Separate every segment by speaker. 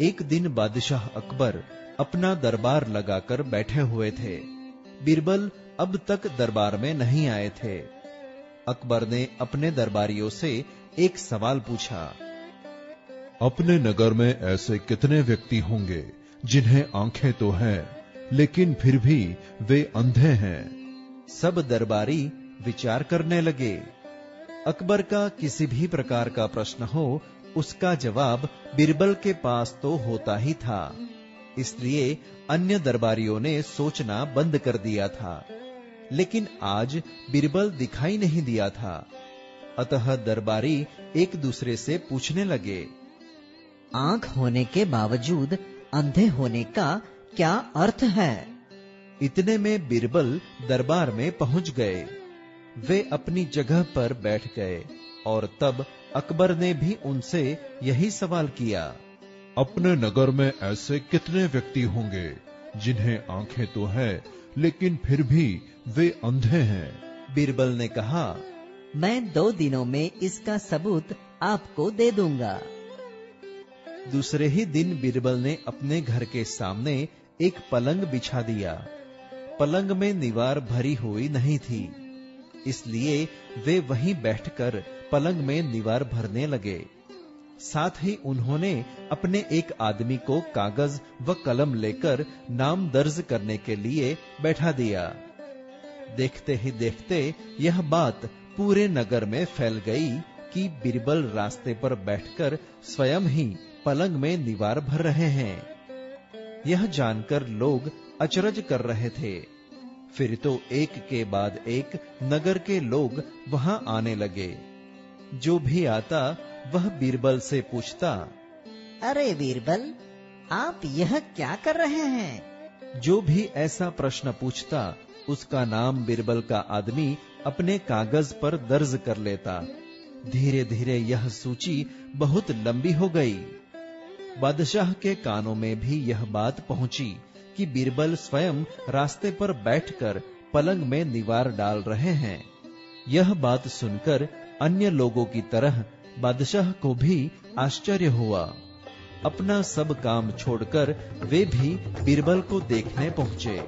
Speaker 1: एक दिन बादशाह अकबर अपना दरबार लगाकर बैठे हुए थे। बीरबल अब तक दरबार में नहीं आए थे। अकबर ने अपने दरबारियों से एक सवाल पूछा।
Speaker 2: अपने नगर में ऐसे कितने व्यक्ति होंगे जिन्हें आँखें तो हैं लेकिन फिर भी वे अंधे हैं?
Speaker 1: सब दरबारी विचार करने लगे। अकबर का किसी भी प्रकार का प्रश्न हो उसका जवाब बिरबल के पास तो होता ही था। इसलिए अन्य दरबारियों ने सोचना बंद कर दिया था। लेकिन आज बिरबल दिखाई नहीं दिया था। अतः दरबारी एक दूसरे से पूछने लगे
Speaker 3: आँख होने के बावजूद अंधे होने का क्या अर्थ है?
Speaker 1: इतने में बिरबल दरबार में पहुँच गए। वे अपनी जगह पर बैठ गए और तब अकबर ने भी उनसे यही सवाल किया
Speaker 2: अपने नगर में ऐसे कितने व्यक्ति होंगे जिन्हें आँखें तो है लेकिन फिर भी वे अंधे हैं?
Speaker 1: बीरबल ने कहा
Speaker 3: मैं दो दिनों में इसका सबूत आपको दे दूँगा।
Speaker 1: दूसरे ही दिन बीरबल ने अपने घर के सामने एक पलंग बिछा दिया। पलंग में निवार भरी हुई नहीं थी इसलिए वे वहीं बैठकर पलंग में निवार भरने लगे। साथ ही उन्होंने अपने एक आदमी को कागज़ व कलम लेकर नाम दर्ज करने के लिए बैठा दिया। देखते ही देखते यह बात पूरे नगर में फैल गई कि बिरबल रास्ते पर बैठकर स्वयं ही पलंग में निवार भर रहे हैं। यह जानकर लोग अचरज कर रहे थे। फिर तो एक के बाद एक नगर के लोग वहाँ आने लगे। जो भी आता वह बीरबल से पूछता
Speaker 3: अरे बीरबल आप यह क्या कर रहे हैं?
Speaker 1: जो भी ऐसा प्रश्न पूछता उसका नाम बीरबल का आदमी अपने कागज़ पर दर्ज कर लेता। धीरे धीरे यह सूची बहुत लंबी हो गई। बादशाह के कानों में भी यह बात पहुँची कि बीरबल स्वयं रास्ते पर बैठकर पलंग में निवार डाल रहे हैं। यह बात सुनकर अन्य लोगों की तरह बादशाह को भी आश्चर्य हुआ। अपना सब काम छोड़कर वे भी बीरबल को देखने पहुँचे।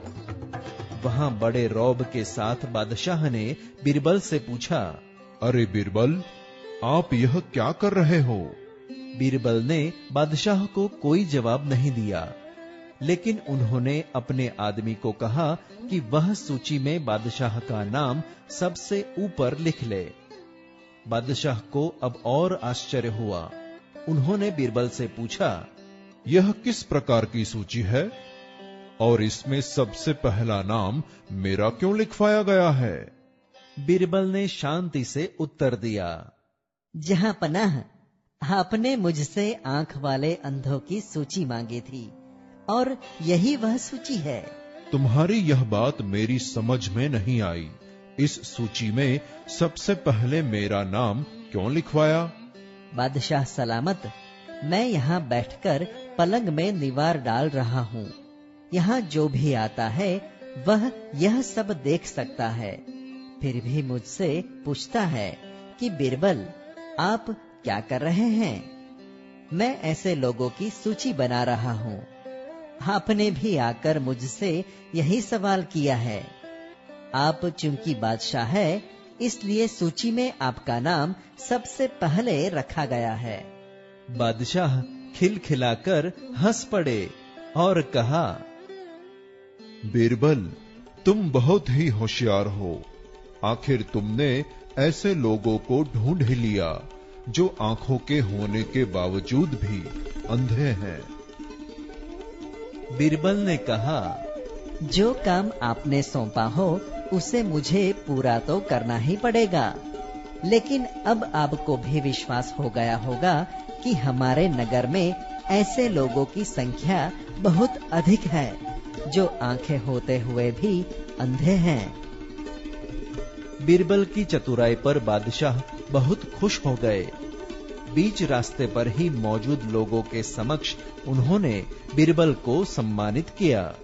Speaker 1: वहाँ बड़े रौब के साथ बादशाह ने बीरबल से पूछा
Speaker 2: अरे बीरबल आप यह क्या कर रहे हो?
Speaker 1: बीरबल ने बादशाह को कोई जवाब नहीं दिया लेकिन उन्होंने अपने आदमी को कहा कि वह सूची में बादशाह का नाम सबसे ऊपर लिख ले। बादशाह को अब और आश्चर्य हुआ। उन्होंने बीरबल से पूछा
Speaker 2: यह किस प्रकार की सूची है? और इसमें सबसे पहला नाम मेरा क्यों लिखवाया गया है?
Speaker 1: बीरबल ने शांति से उत्तर दिया
Speaker 3: जहाँ पनाह आपने मुझसे आँख वाले अंधों की सूची मांगी थी और यही वह सूची है।
Speaker 2: तुम्हारी यह बात मेरी समझ में नहीं आई। इस सूची में सबसे पहले मेरा नाम क्यों लिखवाया?
Speaker 3: बादशाह सलामत, मैं यहाँ बैठकर पलंग में निवार डाल रहा हूँ। यहाँ जो भी आता है, वह यह सब देख सकता है। फिर भी मुझसे पूछता है कि, बिरबल, आप क्या कर रहे हैं? मैं ऐसे लोगों की सूची बना रहा हूँ। आपने भी आकर मुझसे यही सवाल किया है। आप चूँकि बादशाह है इसलिए सूची में आपका नाम सबसे पहले रखा गया है।
Speaker 1: बादशाह खिलखिलाकर हंस पड़े और कहा
Speaker 2: बीरबल तुम बहुत ही होशियार हो। आखिर तुमने ऐसे लोगों को ढूंढ ही लिया जो आँखों के होने के बावजूद भी अंधे हैं।
Speaker 1: बीरबल ने कहा
Speaker 3: जो काम आपने सौंपा हो उसे मुझे पूरा तो करना ही पड़ेगा। लेकिन अब आपको भी विश्वास हो गया होगा कि हमारे नगर में ऐसे लोगों की संख्या बहुत अधिक है, जो आँखें होते हुए भी अंधे हैं।
Speaker 1: बीरबल की चतुराई पर बादशाह बहुत खुश हो गए। बीच रास्ते पर ही मौजूद लोगों के समक्ष उन्होंने बीरबल को सम्मानित किया।